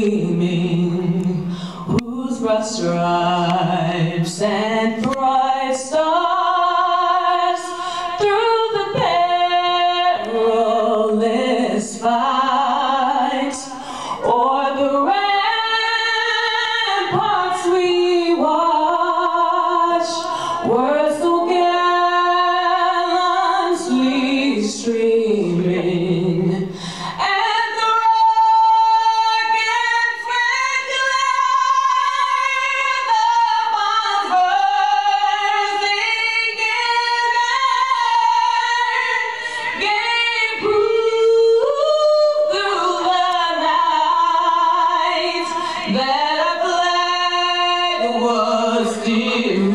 gleaming, whose rust stripes and bright stars through the perilous fight o'er the ramparts we watch were so gallantly streaked. that I played was dear.